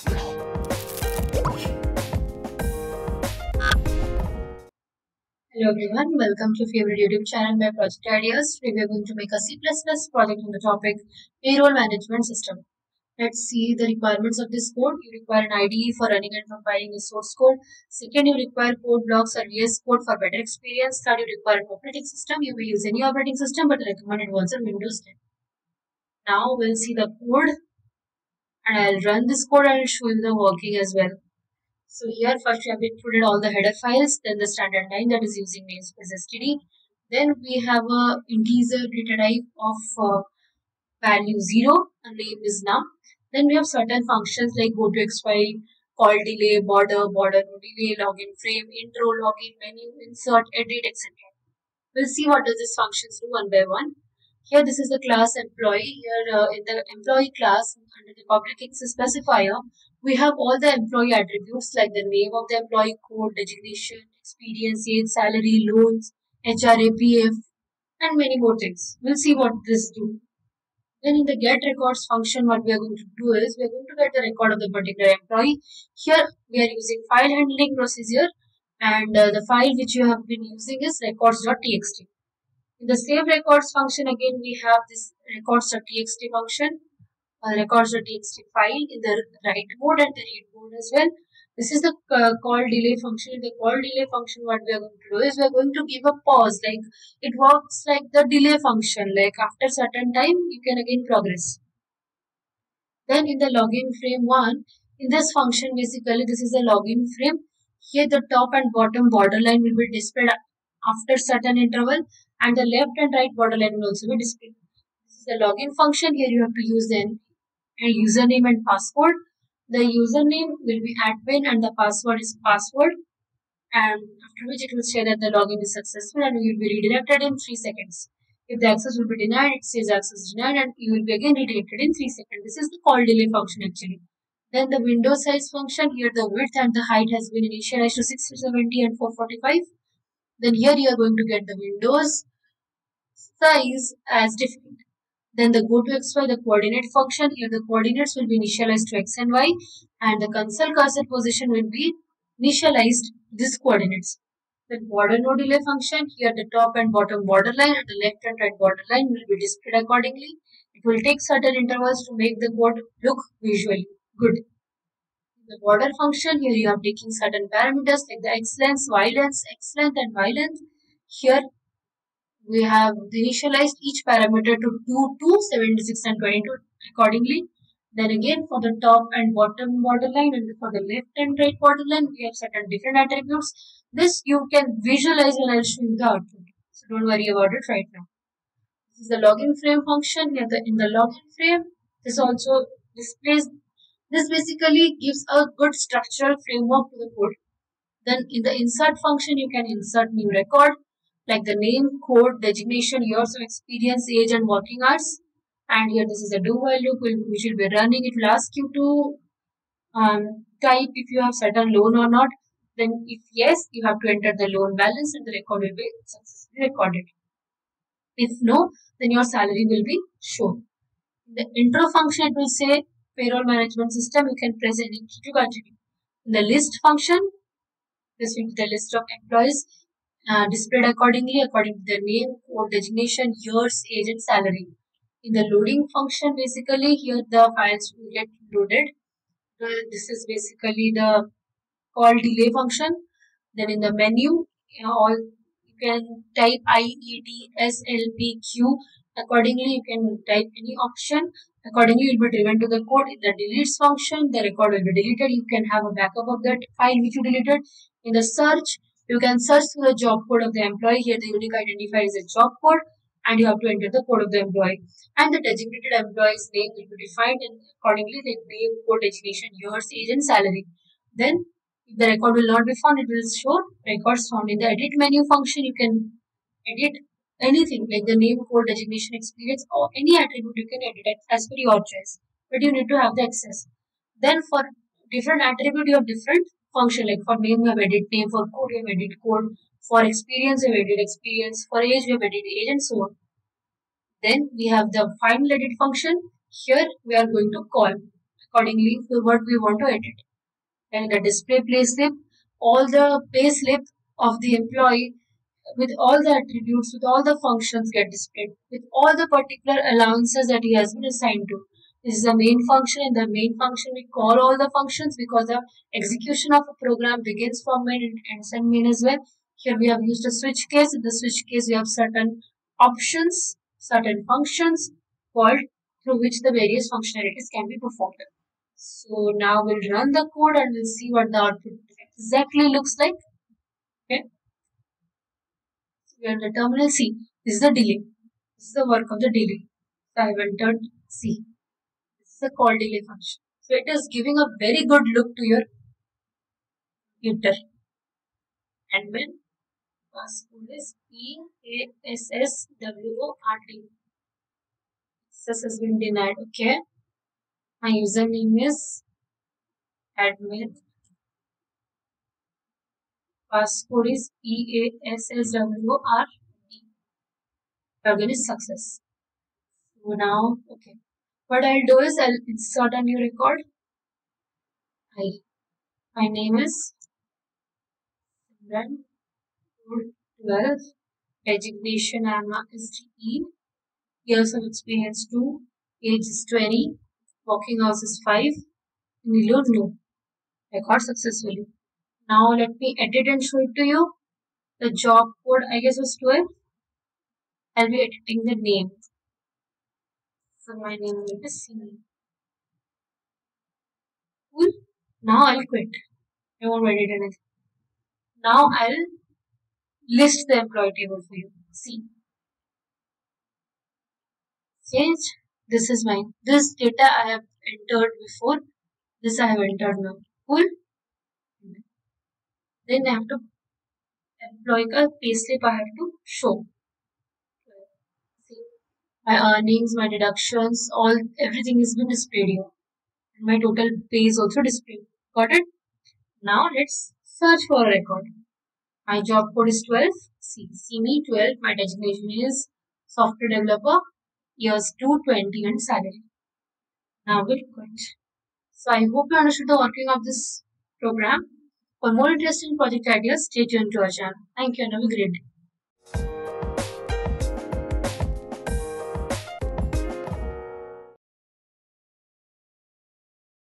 Hello everyone, welcome to favorite YouTube channel My Project Ideas. Today we are going to make a C++ project on the topic payroll management system. Let's see the requirements of this code. You require an IDE for running and compiling the source code. Second, you require code blocks or VS Code for better experience. Third, you require an operating system. You may use any operating system, but the recommended ones are Windows 10. Now we'll see the code and I'll run this code and show you the working as well. So here first we have included all the header files, then the standard line that is using namespace std. Then we have a integer data type of uh, value 0 and name is num. Then we have certain functions like go to xy, call delay, border, border no delay, login frame, intro, login menu, insert, edit, etc. We'll see what does these functions do one by one. Here this is the class employee. Here uh, in the employee class under the public access specifier, we have all the employee attributes like the name of the employee, code, designation, experience, age, salary, loans, HRA, PF, and many more things. We'll see what this do. Then in the get records function, what we are going to do is we are going to get the record of the particular employee. Here we are using file handling procedure and uh, the file which you have been using is records.txt. In the save records function again we have this records.txt function, uh, records.txt file in the write mode and the read mode as well. This is the uh, call delay function. In the call delay function what we are going to do is we are going to give a pause like it works like the delay function like after certain time you can again progress. Then in the login frame 1 in this function basically this is the login frame. Here the top and bottom borderline will be displayed after certain interval and the left and right borderline will also be displayed. This is the login function. Here you have to use the username and password. The username will be admin and the password is password. And after which it will say that the login is successful and you will be redirected in 3 seconds. If the access will be denied, it says access denied and you will be again redirected in 3 seconds. This is the call delay function actually. Then the window size function, here the width and the height has been initialized to 670 and 445. Then here you are going to get the windows size as defined. Then the go to xy, the coordinate function, here the coordinates will be initialized to x and y and the console cursor position will be initialized this coordinates. Then border no delay function, here the top and bottom borderline and the left and right borderline will be displayed accordingly. It will take certain intervals to make the code look visually good. The border function, here you are taking certain parameters like the x length, y length, x length and y length. Here we have initialized each parameter to 2, 2, 76 and 22 accordingly. Then again for the top and bottom borderline and for the left and right borderline we have certain different attributes. This you can visualize and I'll show you the output. So don't worry about it right now. This is the login frame function. Here the, in the login frame this also displays this basically gives a good structural framework to the code. Then in the insert function you can insert new record like the name, code, designation, years of experience, age and working hours. And here this is a do while loop which will be running. It will ask you to um, type if you have certain loan or not. Then if yes, you have to enter the loan balance and the record will be successfully recorded. If no, then your salary will be shown. The intro function, it will say payroll management system. You can press any key to continue. In the list function, this will be the list of employees uh, displayed accordingly according to their name, code, designation, years, age, and salary. In the loading function, basically here the files will get loaded. Uh, this is basically the call delay function. Then in the menu, you know, all you can type I, E, D, S, L, P, Q. Accordingly, you can type any option. Accordingly, you will be driven to the code. In the deletes function, the record will be deleted. You can have a backup of that file which you deleted. In the search, you can search through the job code of the employee. Here the unique identifier is a job code and you have to enter the code of the employee. And the designated employee's name will be defined and accordingly the name, code, designation, years, age and salary. Then if the record will not be found, it will show records found. In the edit menu function, you can edit anything like the name, code, designation, experience or any attribute you can edit as per your choice. But you need to have the access. Then for different attribute, you have different function like for name you have edit name, for code you have edit code, for experience you have edit experience, for age you have edit age and so on. Then we have the final edit function. Here we are going to call. accordingly to what we want to edit. And the display payslip, all the payslip of the employee with all the attributes, with all the functions get displayed, with all the particular allowances that he has been assigned to. This is the main function. In the main function, we call all the functions because the execution of a program begins from main and ends in main as well. Here we have used a switch case. In the switch case, we have certain options, certain functions called through which the various functionalities can be performed. So now we'll run the code and we'll see what the output exactly looks like. Okay. We the terminal C. This is the delay. This is the work of the delay. So I have entered C This is the call delay function. So it is giving a very good look to your computer. And when passcode is P A S S W O R T. Access has been denied. Okay. My username is admin. Passcode is P A S S W R T. Login is success. So now, okay. What I'll do is I'll insert a new record. Hi, my name is Simran 12. Designation I am a. Years of experience 2. Age is 20. Working hours is 5. Reload no. Record successfully. Now let me edit and show it to you. The job code I guess was 12. I'll be editing the name. So my name will be Simi. Cool. Now I'll quit. I won't edit anything. Now I'll list the employee table for you. See. Change. This is mine. This data I have entered before. This I have entered now. Cool. Then I have to employee ka payslip I have to show my earnings, my deductions, all everything is been displayed here. And my total pay is also displayed. Got it? Now let's search for a record. My job code is 12. See, Simi 12. My designation is software developer. Years 220 and salary. Now we'll quit. So I hope you understood the working of this program. For more interesting project ideas, stay tuned to our channel. Thank you and have a great day.